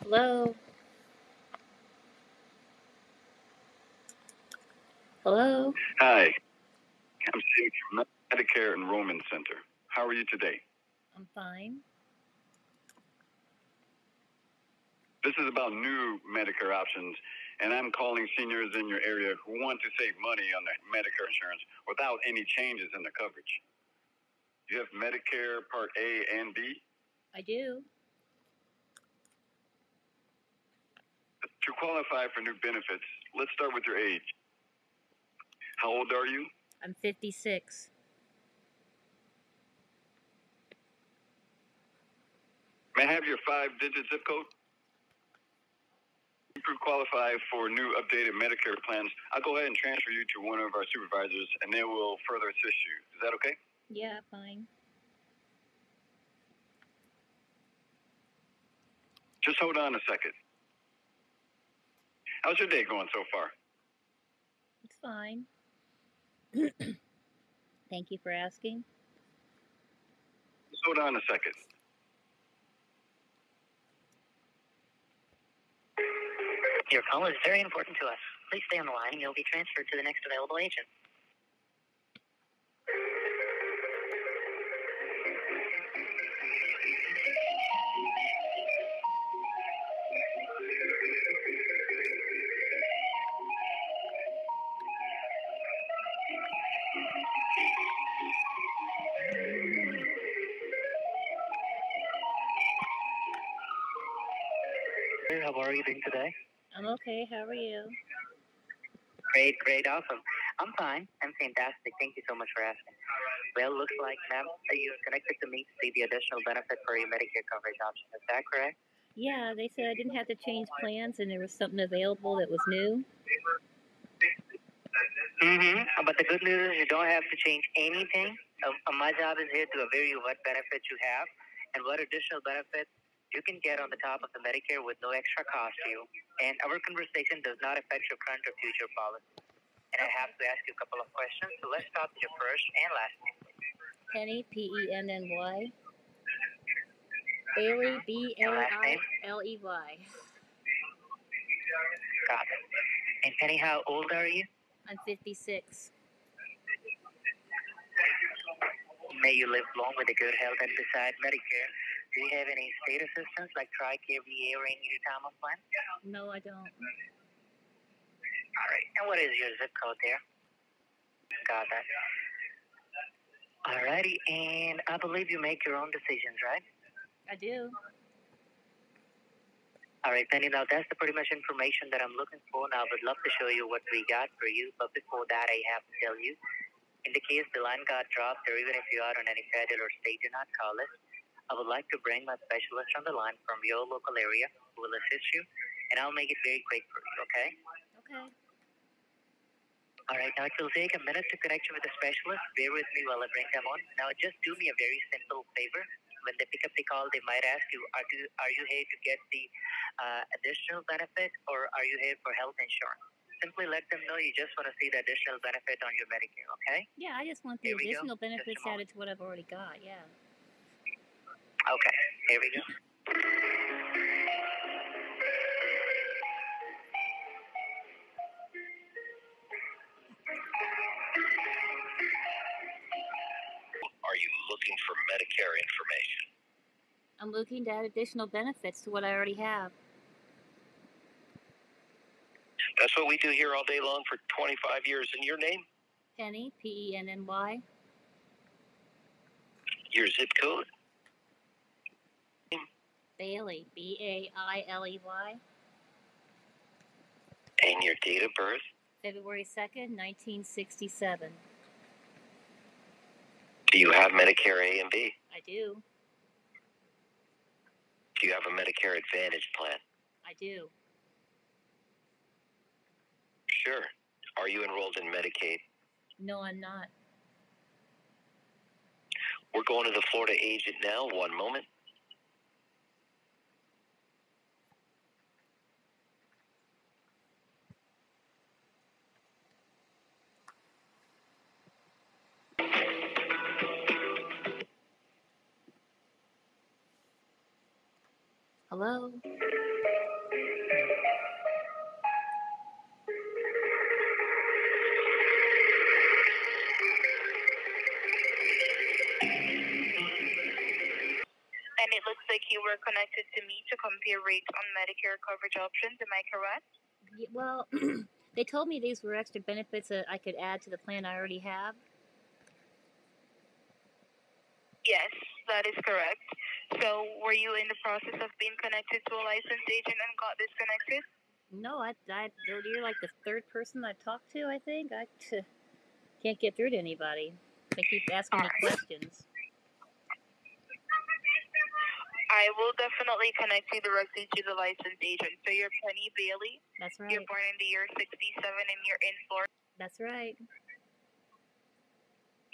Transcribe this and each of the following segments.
Hello? Hello? Hi, I'm Steve from Medicare Enrollment Center. How are you today? I'm fine. This is about new Medicare options, and I'm calling seniors in your area who want to save money on their Medicare insurance without any changes in the coverage. Do you have Medicare Part A and B. I do. To qualify for new benefits, let's start with your age. How old are you? I'm 56. May I have your five digit zip code? You could qualify for new updated Medicare plans. I'll go ahead and transfer you to one of our supervisors and they will further assist you. Is that okay? Yeah, fine. Just hold on a second. How's your day going so far? It's fine. Thank you for asking. Hold on a second. Your call is very important to us. Please stay on the line and you'll be transferred to the next available agent. How are you doing today? I'm okay. How are you? Great, great, awesome. I'm fine. I'm fantastic. Thank you so much for asking. Well, looks like, ma'am, you're connected to me to see the additional benefit for your Medicare coverage option. Is that correct? Yeah, they said I didn't have to change plans and there was something available that was new. Mm-hmm. But the good news is you don't have to change anything. Uh, my job is here to evaluate what benefits you have and what additional benefits you can get on the top of the Medicare with no extra cost to you. And our conversation does not affect your current or future policy. And I have to ask you a couple of questions. So let's start with your first and last name. Penny, P E N N Y. Mm-hmm. Bailey, B A I L E Y. Got it. And Penny, how old are you? I'm 56. May you live long with a good health and beside Medicare. Do you have any state assistance like TRICARE, VA, or any retirement plan? No, I don't. All right. And what is your zip code there? Got that. Alrighty. And I believe you make your own decisions, right? I do. All right, Penny. Now that's the pretty much information that I'm looking for. Now I would love to show you what we got for you, but before that, I have to tell you, in the case the line got dropped, or even if you are on any federal or state, do not call us. I would like to bring my specialist on the line from your local area who will assist you, and I'll make it very quick for you. Okay? Okay. All right. Now it will take a minute to connect you with a specialist. Bear with me while I bring them on. Now just do me a very simple favor. When they pick up the call, they might ask you, "Are you are you here to get the uh, additional benefit, or are you here for health insurance?" Simply let them know you just want to see the additional benefit on your Medicare. Okay? Yeah, I just want the Here go. additional benefits added to what I've already got. Yeah. Okay. Here we go. Are you looking for Medicare information? I'm looking to add additional benefits to what I already have. That's what we do here all day long for 25 years. And your name? Penny, P E N N Y. Your zip code? Bailey, B A I L E Y. And your date of birth? February 2nd, 1967. Do you have Medicare A and B? I do. Do you have a Medicare Advantage plan? I do. Sure. Are you enrolled in Medicaid? No, I'm not. We're going to the Florida agent now. One moment. Hello? And it looks like you were connected to me to compare rates on Medicare coverage options. Am I correct? Y- Well, they told me these were extra benefits that I could add to the plan I already have. Yes, that is correct. So, were you in the process of being connected to a licensed agent and got disconnected? No, I, I, you're like the third person I've talked to, I think. I can't get through to anybody. They keep asking me questions. I will definitely connect you directly to the licensed agent. So, you're Penny Bailey. That's right. You're born in the year 67 and you're in Florida. That's right.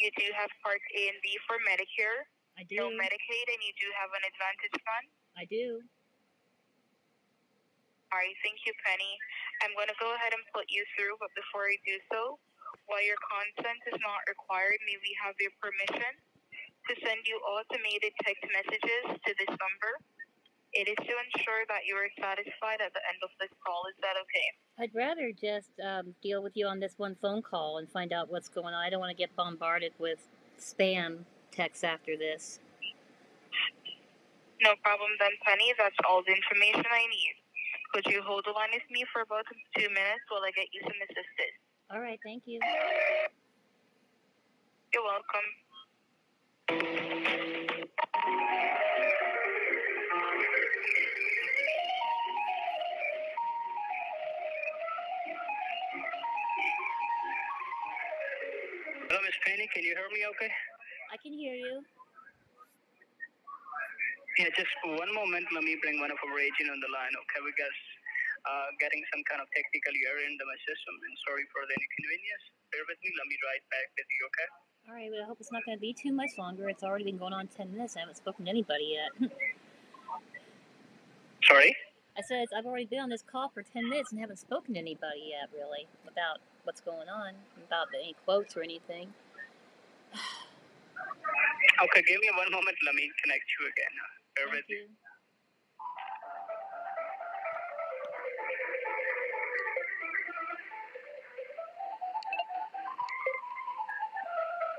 You do have Part A and B for Medicare, I do. no Medicaid, and you do have an Advantage Fund. I do. All right, thank you, Penny. I'm going to go ahead and put you through, but before I do so, while your consent is not required, may we have your permission to send you automated text messages to this number? It is to ensure that you are satisfied at the end of this call. Is that okay? I'd rather just um, deal with you on this one phone call and find out what's going on. I don't want to get bombarded with spam texts after this. No problem then, Penny. That's all the information I need. Could you hold the line with me for about two minutes while I get you some assistance? All right, thank you. You're welcome. Hello, Miss Penny. Can you hear me okay? I can hear you. Yeah, just one moment. Let me bring one of our agent on the line, okay? We guys uh, getting some kind of technical error in the my system, and sorry for the inconvenience. Bear with me. Let me right back with you, okay? All right, well, I hope it's not going to be too much longer. It's already been going on 10 minutes. I haven't spoken to anybody yet. Sorry. I said I've already been on this call for 10 minutes and haven't spoken to anybody yet, really, about what's going on, about any quotes or anything. Okay, give me one moment. Let me connect you again. Bear with Thank me. you.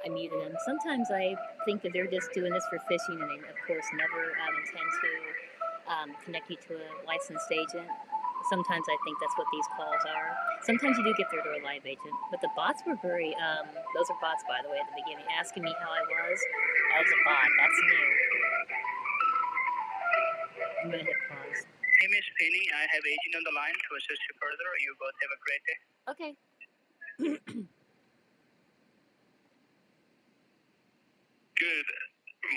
I muted them. Sometimes I think that they're just doing this for fishing, and they, of course, never um, intend to um, connect you to a licensed agent. Sometimes I think that's what these calls are. Sometimes you do get through to a live agent, but the bots were very. Um, those are bots, by the way, at the beginning, asking me how I was. I was a bot. That's new. I'm gonna hit pause. Hey, Miss Penny. I have agent on the line to assist you further. You both have a great day. Okay. Good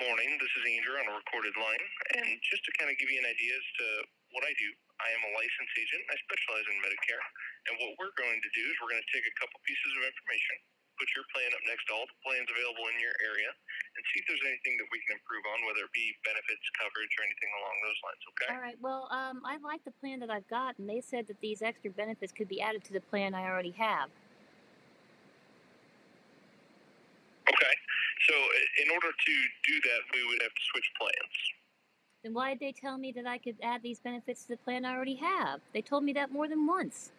morning. This is Andrew on a recorded line. And just to kind of give you an idea as to what I do, I am a licensed agent. I specialize in Medicare. And what we're going to do is we're going to take a couple pieces of information, put your plan up next to all the plans available in your area, and see if there's anything that we can improve on, whether it be benefits, coverage, or anything along those lines, okay? All right. Well, um, I like the plan that I've got, and they said that these extra benefits could be added to the plan I already have. Okay. So in order to do that, we would have to switch plans. Then why did they tell me that I could add these benefits to the plan I already have? They told me that more than once.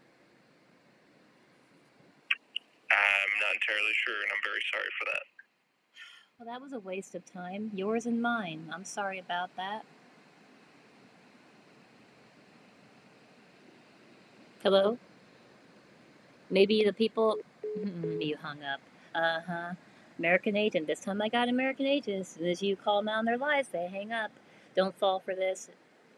I'm not entirely sure, and I'm very sorry for that. Well, that was a waste of time, yours and mine. I'm sorry about that. Hello? Maybe the people. You hung up. Uh huh. American agent. This time I got American agent. As soon as you call them out on their lies, they hang up. Don't fall for this.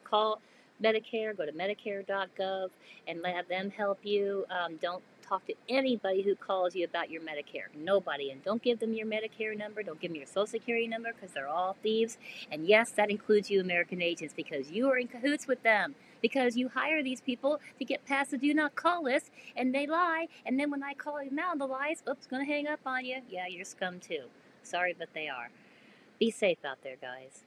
Call Medicare. Go to Medicare.gov and let them help you. Um, don't talk to anybody who calls you about your Medicare. Nobody. And don't give them your Medicare number. Don't give them your Social Security number because they're all thieves. And yes, that includes you, American agents, because you are in cahoots with them. Because you hire these people to get past the do not call list and they lie. And then when I call them out the lies, oops, gonna hang up on you. Yeah, you're scum too. Sorry, but they are. Be safe out there, guys.